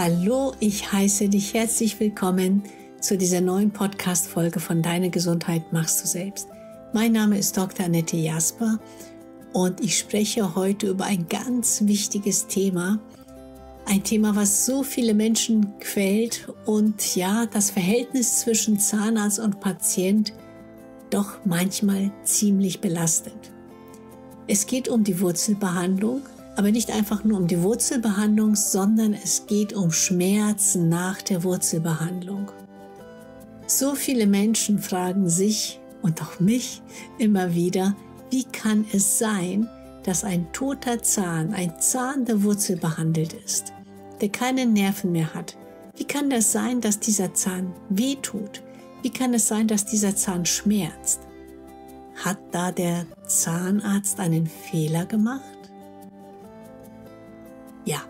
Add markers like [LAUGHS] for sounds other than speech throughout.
Hallo, ich heiße dich herzlich willkommen zu dieser neuen Podcast-Folge von Deine Gesundheit machst du selbst. Mein Name ist Dr. Annette Jasper und ich spreche heute über ein ganz wichtiges Thema. Ein Thema, was so viele Menschen quält und ja, das Verhältnis zwischen Zahnarzt und Patient doch manchmal ziemlich belastet. Es geht um die Wurzelbehandlung aber nicht einfach nur um die Wurzelbehandlung, sondern es geht um Schmerzen nach der Wurzelbehandlung. So viele Menschen fragen sich und auch mich immer wieder, wie kann es sein, dass ein toter Zahn, ein Zahn der Wurzel behandelt ist, der keine Nerven mehr hat? Wie kann das sein, dass dieser Zahn wehtut? Wie kann es sein, dass dieser Zahn schmerzt? Hat da der Zahnarzt einen Fehler gemacht? Ja,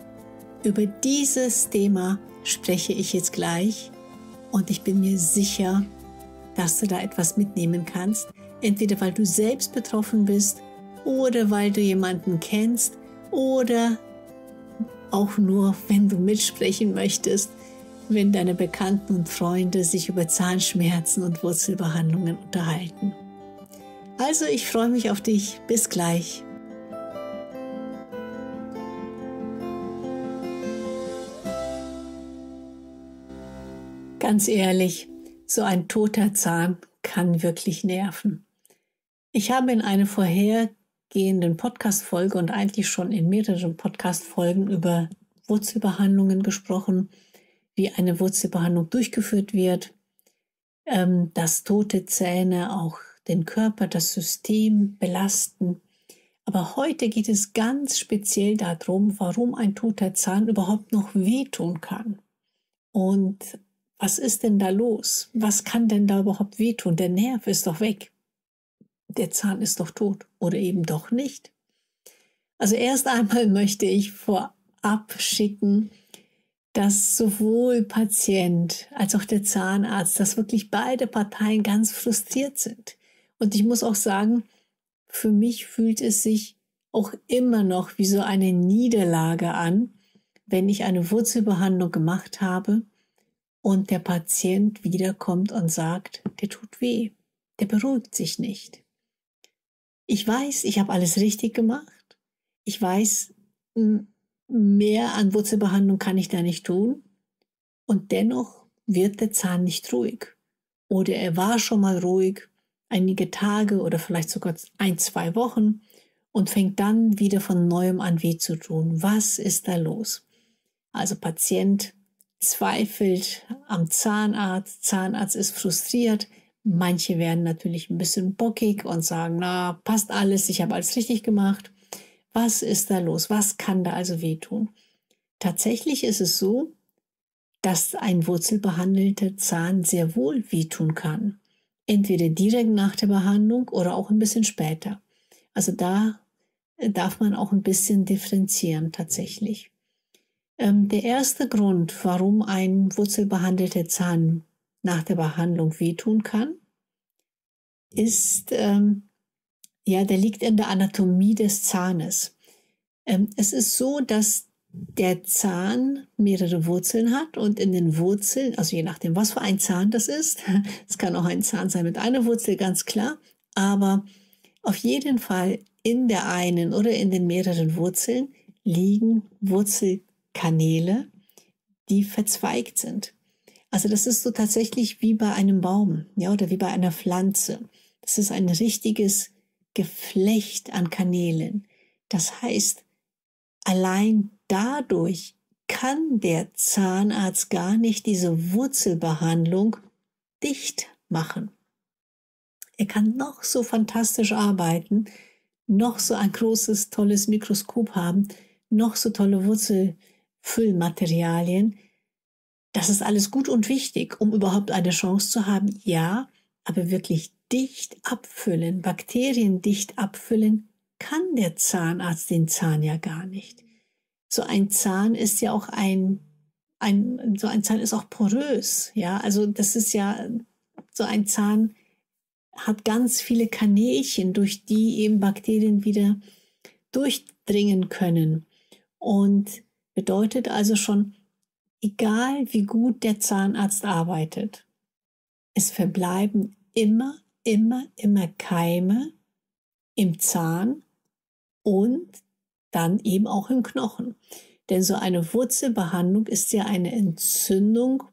über dieses Thema spreche ich jetzt gleich und ich bin mir sicher, dass du da etwas mitnehmen kannst, entweder weil du selbst betroffen bist oder weil du jemanden kennst oder auch nur, wenn du mitsprechen möchtest, wenn deine Bekannten und Freunde sich über Zahnschmerzen und Wurzelbehandlungen unterhalten. Also ich freue mich auf dich. Bis gleich. Ganz ehrlich, so ein toter Zahn kann wirklich nerven. Ich habe in einer vorhergehenden Podcast-Folge und eigentlich schon in mehreren Podcast-Folgen über Wurzelbehandlungen gesprochen, wie eine Wurzelbehandlung durchgeführt wird, ähm, dass tote Zähne auch den Körper, das System belasten. Aber heute geht es ganz speziell darum, warum ein toter Zahn überhaupt noch wehtun kann. Und was ist denn da los? Was kann denn da überhaupt wehtun? Der Nerv ist doch weg. Der Zahn ist doch tot oder eben doch nicht. Also erst einmal [LAUGHS] möchte ich vorab schicken, dass sowohl Patient als auch der Zahnarzt, dass wirklich beide Parteien ganz frustriert sind. Und ich muss auch sagen, für mich fühlt es sich auch immer noch wie so eine Niederlage an, wenn ich eine Wurzelbehandlung gemacht habe und der Patient wiederkommt und sagt, der tut weh, der beruhigt sich nicht. Ich weiß, ich habe alles richtig gemacht. Ich weiß, mehr an Wurzelbehandlung kann ich da nicht tun. Und dennoch wird der Zahn nicht ruhig. Oder er war schon mal ruhig, einige Tage oder vielleicht sogar ein, zwei Wochen und fängt dann wieder von neuem an weh zu tun. Was ist da los? Also Patient zweifelt am Zahnarzt, Zahnarzt ist frustriert. Manche werden natürlich ein bisschen bockig und sagen, na, passt alles, ich habe alles richtig gemacht. Was ist da los? Was kann da also wehtun? Tatsächlich ist es so, dass ein wurzelbehandelter Zahn sehr wohl wehtun kann. Entweder direkt nach der Behandlung oder auch ein bisschen später. Also da darf man auch ein bisschen differenzieren tatsächlich. Ähm, der erste Grund, warum ein wurzelbehandelter Zahn nach der Behandlung wehtun kann, ist, ähm, ja, der liegt in der Anatomie des Zahnes. Ähm, es ist so, dass der Zahn mehrere Wurzeln hat und in den Wurzeln, also je nachdem, was für ein Zahn das ist, [LAUGHS] es kann auch ein Zahn sein mit einer Wurzel, ganz klar, aber auf jeden Fall in der einen oder in den mehreren Wurzeln liegen Wurzel Kanäle, die verzweigt sind. Also das ist so tatsächlich wie bei einem Baum, ja, oder wie bei einer Pflanze. Das ist ein richtiges Geflecht an Kanälen. Das heißt, allein dadurch kann der Zahnarzt gar nicht diese Wurzelbehandlung dicht machen. Er kann noch so fantastisch arbeiten, noch so ein großes, tolles Mikroskop haben, noch so tolle Wurzel Füllmaterialien. Das ist alles gut und wichtig, um überhaupt eine Chance zu haben. Ja, aber wirklich dicht abfüllen, Bakterien dicht abfüllen, kann der Zahnarzt den Zahn ja gar nicht. So ein Zahn ist ja auch ein, ein, so ein Zahn ist auch porös. Ja, also das ist ja, so ein Zahn hat ganz viele Kanälchen, durch die eben Bakterien wieder durchdringen können. Und Bedeutet also schon, egal wie gut der Zahnarzt arbeitet, es verbleiben immer, immer, immer Keime im Zahn und dann eben auch im Knochen. Denn so eine Wurzelbehandlung ist ja eine Entzündung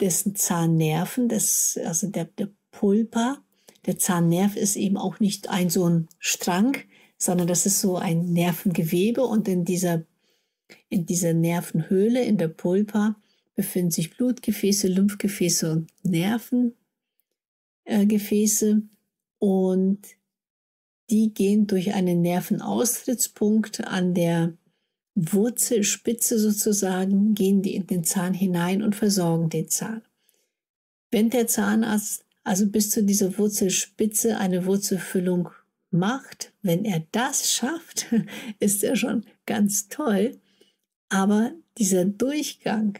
des Zahnnerven, des, also der, der Pulpa. Der Zahnnerv ist eben auch nicht ein so ein Strang, sondern das ist so ein Nervengewebe und in dieser, in dieser Nervenhöhle, in der Pulpa, befinden sich Blutgefäße, Lymphgefäße und Nervengefäße äh, und die gehen durch einen Nervenaustrittspunkt an der Wurzelspitze sozusagen, gehen die in den Zahn hinein und versorgen den Zahn. Wenn der Zahnarzt also bis zu dieser Wurzelspitze eine Wurzelfüllung macht, wenn er das schafft, [LAUGHS] ist er schon ganz toll. Aber dieser Durchgang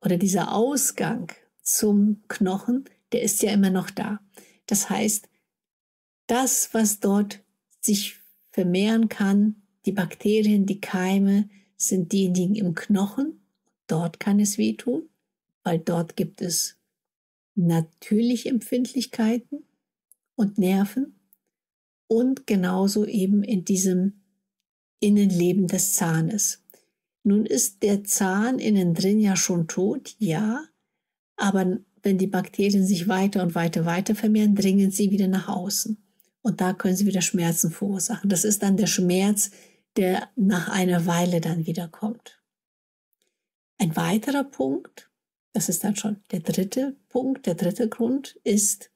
oder dieser Ausgang zum Knochen, der ist ja immer noch da. Das heißt, das, was dort sich vermehren kann, die Bakterien, die Keime, sind diejenigen im Knochen. Dort kann es wehtun, weil dort gibt es natürliche Empfindlichkeiten und Nerven und genauso eben in diesem Innenleben des Zahnes. Nun ist der Zahn innen drin ja schon tot, ja, aber wenn die Bakterien sich weiter und weiter weiter vermehren, dringen sie wieder nach außen. Und da können sie wieder Schmerzen verursachen. Das ist dann der Schmerz, der nach einer Weile dann wieder kommt. Ein weiterer Punkt, das ist dann schon der dritte Punkt, der dritte Grund ist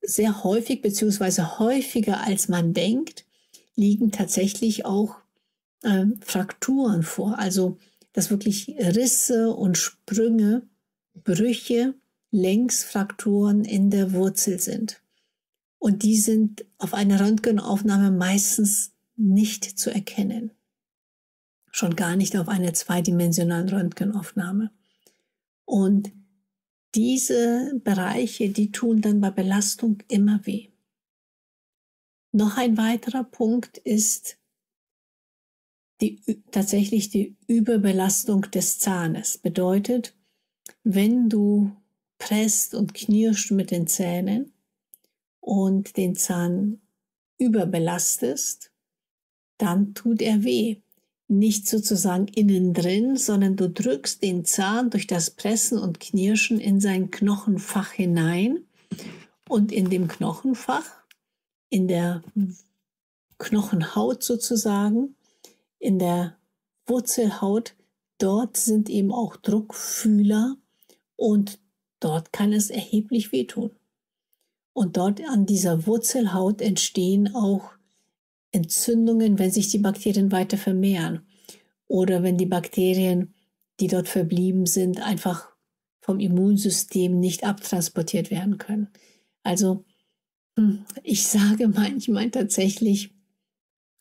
sehr häufig, beziehungsweise häufiger als man denkt, liegen tatsächlich auch äh, Frakturen vor. Also, dass wirklich Risse und Sprünge, Brüche, Längsfrakturen in der Wurzel sind. Und die sind auf einer Röntgenaufnahme meistens nicht zu erkennen. Schon gar nicht auf einer zweidimensionalen Röntgenaufnahme. Und diese Bereiche, die tun dann bei Belastung immer weh. Noch ein weiterer Punkt ist die, tatsächlich die Überbelastung des Zahnes. Bedeutet, wenn du presst und knirscht mit den Zähnen, und den Zahn überbelastest, dann tut er weh. Nicht sozusagen innen drin, sondern du drückst den Zahn durch das Pressen und Knirschen in sein Knochenfach hinein und in dem Knochenfach, in der Knochenhaut sozusagen, in der Wurzelhaut, dort sind eben auch Druckfühler und dort kann es erheblich wehtun. Und dort an dieser Wurzelhaut entstehen auch Entzündungen, wenn sich die Bakterien weiter vermehren. Oder wenn die Bakterien, die dort verblieben sind, einfach vom Immunsystem nicht abtransportiert werden können. Also hm, ich sage [LAUGHS] manchmal tatsächlich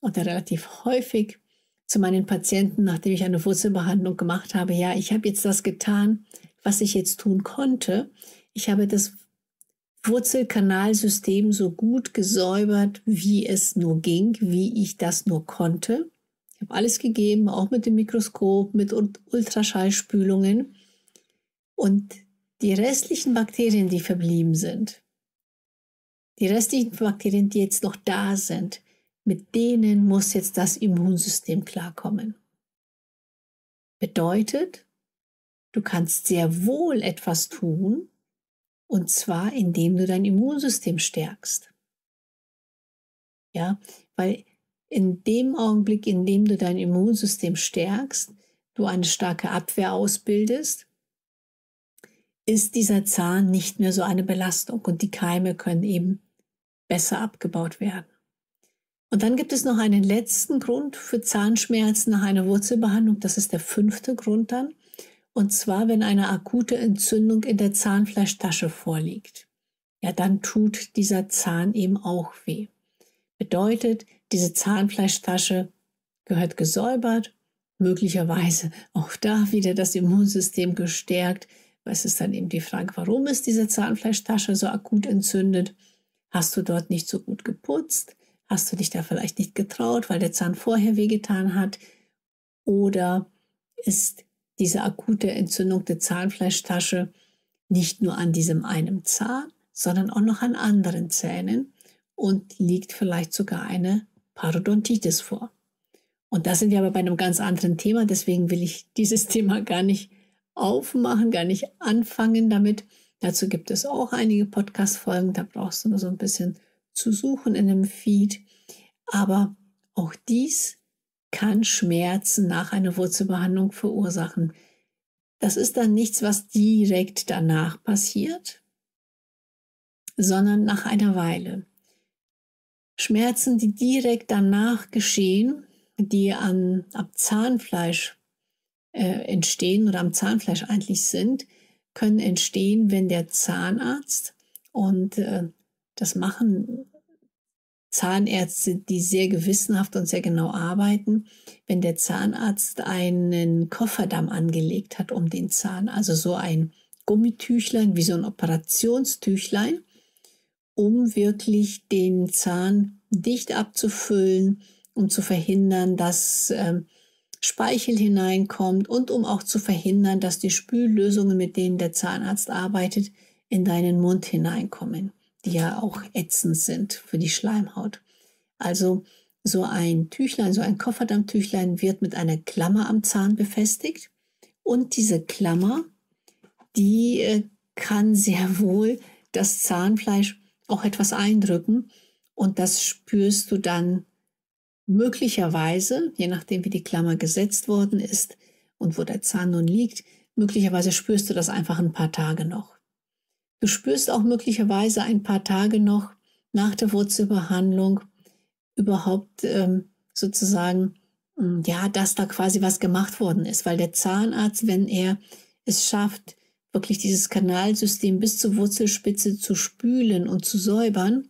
oder relativ häufig zu meinen Patienten, nachdem ich eine Wurzelbehandlung gemacht habe, ja, ich habe jetzt das getan, was ich jetzt tun konnte. Ich habe das Wurzelkanalsystem so gut gesäubert, wie es nur ging, wie ich das nur konnte. Ich habe alles gegeben, auch mit dem Mikroskop, mit Ultraschallspülungen. Und die restlichen Bakterien, die verblieben sind, die restlichen Bakterien, die jetzt noch da sind, mit denen muss jetzt das Immunsystem klarkommen. Bedeutet, du kannst sehr wohl etwas tun, und zwar, indem du dein Immunsystem stärkst. Ja, weil in dem Augenblick, in dem du dein Immunsystem stärkst, du eine starke Abwehr ausbildest, ist dieser Zahn nicht mehr so eine Belastung und die Keime können eben besser abgebaut werden. Und dann gibt es noch einen letzten Grund für Zahnschmerzen nach einer Wurzelbehandlung. Das ist der fünfte Grund dann. Und zwar, wenn eine akute Entzündung in der Zahnfleischtasche vorliegt. Ja, dann tut dieser Zahn eben auch weh. Bedeutet, diese Zahnfleischtasche gehört gesäubert, möglicherweise auch da wieder das Immunsystem gestärkt. Es ist dann eben die Frage, warum ist diese Zahnfleischtasche so akut entzündet? Hast du dort nicht so gut geputzt? Hast du dich da vielleicht nicht getraut, weil der Zahn vorher wehgetan hat? Oder ist diese akute Entzündung der Zahnfleischtasche nicht nur an diesem einen Zahn, sondern auch noch an anderen Zähnen und liegt vielleicht sogar eine Parodontitis vor. Und da sind wir aber bei einem ganz anderen Thema, deswegen will ich dieses [LAUGHS] Thema gar nicht aufmachen, gar nicht anfangen damit. Dazu gibt es auch einige Podcast-Folgen, da brauchst du nur so ein bisschen zu suchen in dem Feed. Aber auch dies kann Schmerzen nach einer Wurzelbehandlung verursachen. Das ist dann nichts, was direkt danach passiert, sondern nach einer Weile. Schmerzen, die direkt danach geschehen, die an, am Zahnfleisch äh, entstehen oder am Zahnfleisch eigentlich sind, können entstehen, wenn der Zahnarzt, und äh, das machen Zahnärzte, die sehr gewissenhaft und sehr genau arbeiten, wenn der Zahnarzt einen Kofferdamm angelegt hat um den Zahn, also so ein Gummitüchlein, wie so ein Operationstüchlein, um wirklich den Zahn dicht abzufüllen, um zu verhindern, dass äh, Speichel hineinkommt und um auch zu verhindern, dass die Spüllösungen, mit denen der Zahnarzt arbeitet, in deinen Mund hineinkommen, die ja auch ätzend sind für die Schleimhaut. Also so ein Tüchlein, so ein Kofferdammtüchlein wird mit einer Klammer am Zahn befestigt und diese Klammer, die äh, kann sehr [LAUGHS] wohl das Zahnfleisch auch etwas eindrücken und das spürst du dann möglicherweise, je nachdem wie die Klammer gesetzt worden ist und wo der Zahn nun liegt, möglicherweise spürst du das einfach ein paar Tage noch. Du spürst auch möglicherweise ein paar Tage noch nach der Wurzelbehandlung überhaupt ähm, sozusagen, hm, ja, dass da quasi was gemacht worden ist, weil der Zahnarzt, wenn er es schafft, wirklich dieses Kanalsystem bis zur Wurzelspitze zu spülen und zu säubern,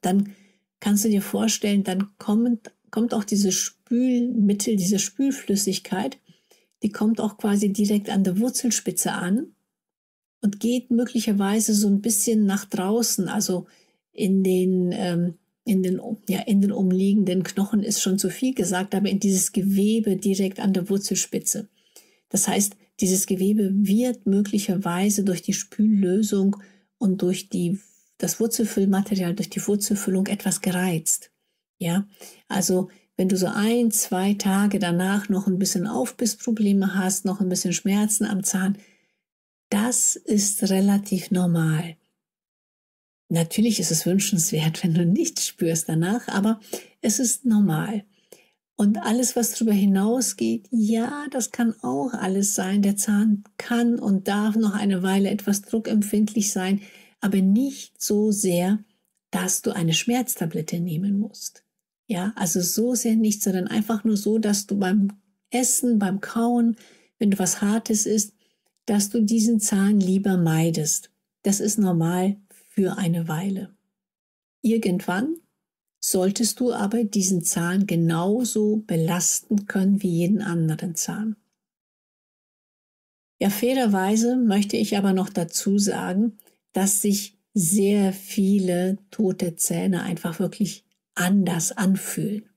dann kannst du dir vorstellen, dann kommt, kommt auch diese Spülmittel, diese Spülflüssigkeit, die kommt auch quasi direkt an der Wurzelspitze an und geht möglicherweise so ein bisschen nach draußen, also in den, ähm, in den, ja, in den umliegenden Knochen ist schon zu viel gesagt, aber in dieses Gewebe direkt an der Wurzelspitze. Das heißt, dieses Gewebe wird möglicherweise durch die Spüllösung und durch die, das Wurzelfüllmaterial, durch die Wurzelfüllung etwas gereizt. Ja, also wenn du so ein, zwei Tage danach noch ein bisschen Aufbissprobleme hast, noch ein bisschen Schmerzen am Zahn, das ist relativ normal. Natürlich ist es wünschenswert, wenn du nichts spürst danach, aber es ist normal. Und alles, was darüber hinausgeht, ja, das kann auch alles sein. Der Zahn kann und darf noch eine Weile etwas druckempfindlich sein, aber nicht so sehr, dass du eine Schmerztablette nehmen musst. Ja, also so sehr nicht, sondern einfach nur so, dass du beim Essen, beim Kauen, wenn du was Hartes isst, dass du diesen Zahn lieber meidest. Das ist normal für eine Weile. Irgendwann solltest du aber diesen Zahn genauso belasten können wie jeden anderen Zahn. Ja, fairerweise möchte ich aber noch dazu sagen, dass sich sehr viele tote Zähne einfach wirklich anders anfühlen.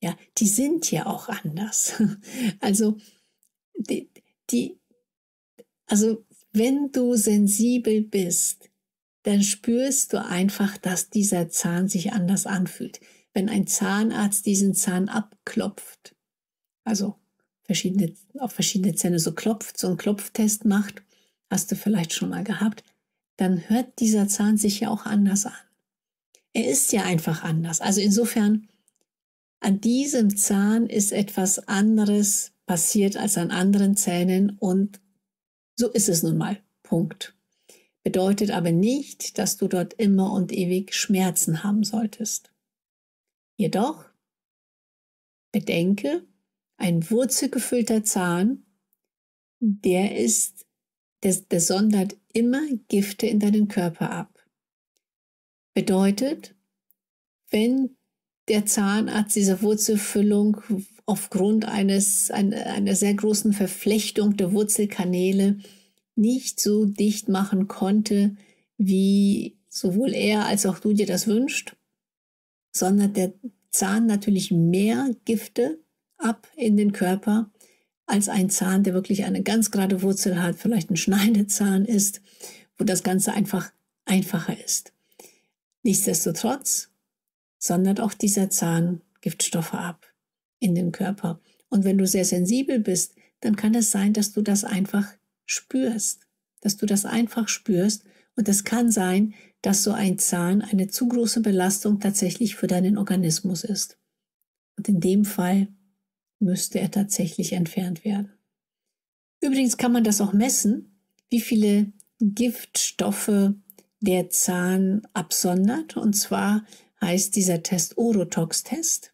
Ja, die sind ja auch anders. [LAUGHS] Also, die, die also, wenn du sensibel bist, dann spürst du einfach, dass dieser Zahn sich anders anfühlt. Wenn ein Zahnarzt diesen Zahn abklopft, also verschiedene, auf verschiedene Zähne so klopft, so einen Klopftest macht, hast du vielleicht schon mal gehabt, dann hört dieser Zahn sich ja auch anders an. Er ist ja einfach anders. Also insofern, an diesem Zahn ist etwas anderes passiert als an anderen Zähnen und so ist es nun mal. Punkt bedeutet aber nicht, dass du dort immer und ewig Schmerzen haben solltest. Jedoch bedenke, ein wurzelgefüllter Zahn, der ist, der, der sondert immer Gifte in deinen Körper ab. Bedeutet, wenn der Zahnarzt diese Wurzelfüllung aufgrund eines, einer, sehr großen Verflechtung der Wurzelkanäle nicht so dicht machen konnte, wie sowohl er als auch du dir das wünscht, sondern der Zahn natürlich mehr Gifte ab in den Körper, als ein Zahn, der wirklich eine ganz gerade Wurzel hat, vielleicht ein Schneidezahn ist, wo das Ganze einfach einfacher ist. Nichtsdestotrotz sondert auch dieser Zahn Giftstoffe ab in den Körper. Und wenn du sehr sensibel bist, dann kann es sein, dass du das einfach spürst, dass du das einfach spürst. Und es kann sein, dass so ein Zahn eine zu große Belastung tatsächlich für deinen Organismus ist. Und in dem Fall müsste er tatsächlich entfernt werden. Übrigens kann man das auch messen, wie viele Giftstoffe der Zahn absondert. Und zwar heißt dieser Test Orotox-Test.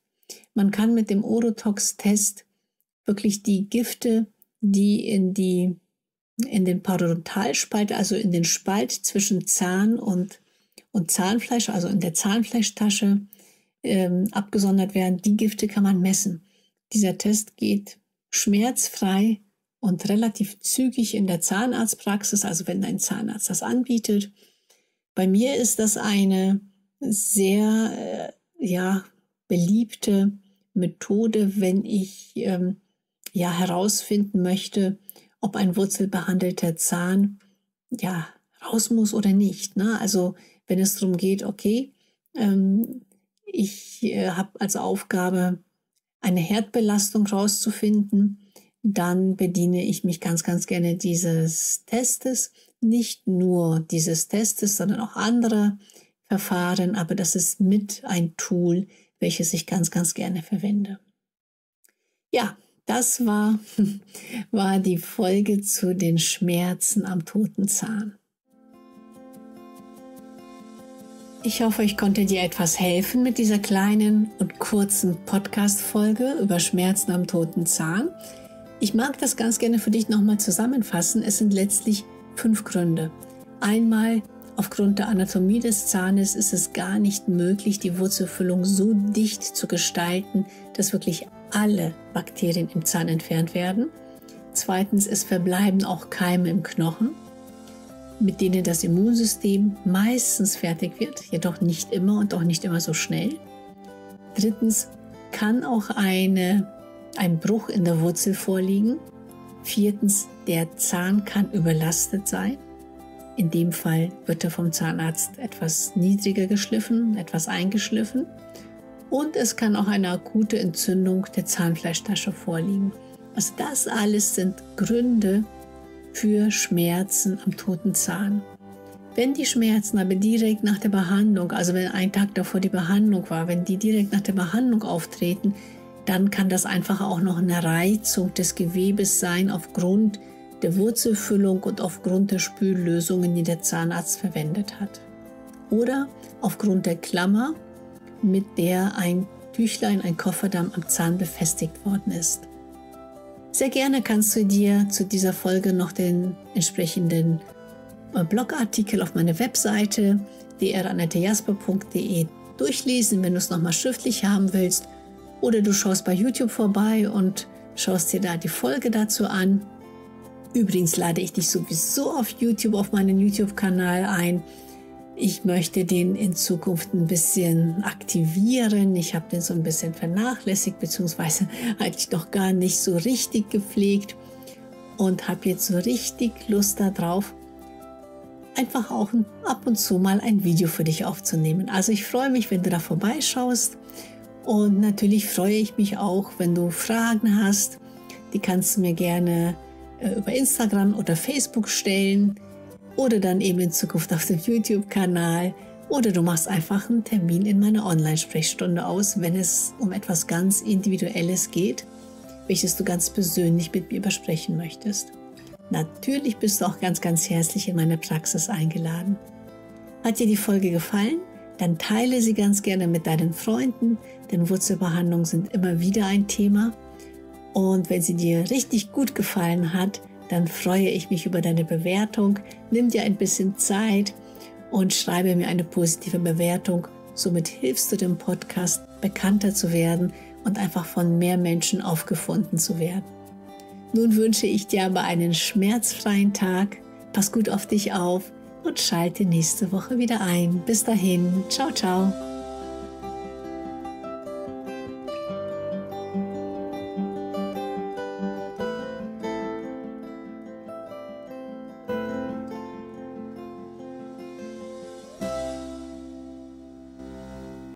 Man kann mit dem Orotox-Test wirklich die Gifte, die in die in den Parodontalspalt, also in den Spalt zwischen Zahn und, und Zahnfleisch, also in der Zahnfleischtasche ähm, abgesondert werden, die Gifte kann man messen. Dieser Test geht schmerzfrei und relativ zügig in der Zahnarztpraxis, also wenn dein Zahnarzt das anbietet. Bei mir ist das eine sehr äh, ja, beliebte Methode, wenn ich ähm, ja herausfinden möchte, ob ein wurzelbehandelter Zahn ja raus muss oder nicht. Ne? Also wenn es darum geht, okay, ähm, ich äh, habe als Aufgabe eine Herdbelastung rauszufinden, dann bediene ich mich ganz, ganz gerne dieses Testes. Nicht nur dieses Testes, sondern auch andere Verfahren, aber das ist mit ein Tool, welches ich ganz, ganz gerne verwende. Ja, das war, [LAUGHS] war die Folge zu den Schmerzen am toten Zahn. Ich hoffe, ich konnte dir etwas helfen mit dieser kleinen und kurzen Podcast-Folge über Schmerzen am toten Zahn. Ich mag das ganz gerne für dich nochmal zusammenfassen. Es sind letztlich fünf Gründe. Einmal Aufgrund der Anatomie des Zahnes ist es gar nicht möglich, die Wurzelfüllung so dicht zu gestalten, dass wirklich alle Bakterien im Zahn entfernt werden. Zweitens, es verbleiben auch Keime im Knochen, mit denen das Immunsystem meistens fertig wird, jedoch nicht immer und auch nicht immer so schnell. Drittens, kann auch eine, ein Bruch in der Wurzel vorliegen. Viertens, der Zahn kann überlastet sein. In dem Fall wird er vom Zahnarzt etwas niedriger geschliffen, etwas eingeschliffen. Und es kann auch eine akute Entzündung der Zahnfleischtasche vorliegen. Also das alles sind Gründe für Schmerzen am toten Zahn. Wenn die Schmerzen aber direkt nach der Behandlung, also wenn ein Tag davor die Behandlung war, wenn die direkt nach der Behandlung auftreten, dann kann das einfach auch noch eine Reizung des Gewebes sein aufgrund der Wurzelfüllung und aufgrund der Spüllösungen, die der Zahnarzt verwendet hat. Oder aufgrund der Klammer, mit der ein Tüchlein, ein Kofferdamm am Zahn befestigt worden ist. Sehr gerne kannst du dir zu dieser Folge noch den entsprechenden äh, Blogartikel auf meiner Webseite dranetejasper.de durchlesen, wenn du es nochmal schriftlich haben willst. Oder du schaust bei YouTube vorbei und schaust dir da die Folge dazu an. Übrigens lade ich dich sowieso auf YouTube, auf meinen YouTube-Kanal ein. Ich möchte den in Zukunft ein bisschen aktivieren. Ich habe den so ein bisschen vernachlässigt, beziehungsweise [LAUGHS] eigentlich noch gar nicht so richtig gepflegt und habe jetzt so richtig Lust darauf, einfach auch ab und zu mal ein Video für dich aufzunehmen. Also ich freue mich, wenn du da vorbeischaust und natürlich freue ich mich auch, wenn du Fragen hast. Die kannst du mir gerne über Instagram oder Facebook stellen oder dann eben in Zukunft auf dem YouTube-Kanal oder du machst einfach einen Termin in meiner Online-Sprechstunde aus, wenn es um etwas ganz Individuelles geht, welches du ganz persönlich mit mir besprechen möchtest. Natürlich bist du auch ganz, ganz herzlich in meine Praxis eingeladen. Hat dir die Folge gefallen? Dann teile sie ganz gerne mit deinen Freunden, denn Wurzelbehandlungen sind immer wieder ein Thema und wenn sie dir richtig gut gefallen hat, dann freue ich mich über deine Bewertung. Nimm dir ein bisschen Zeit und schreibe mir eine positive Bewertung. Somit hilfst du dem Podcast, bekannter zu werden und einfach von mehr Menschen aufgefunden zu werden. Nun wünsche ich dir aber einen schmerzfreien Tag. Pass gut auf dich auf und schalte nächste Woche wieder ein. Bis dahin. Ciao, ciao.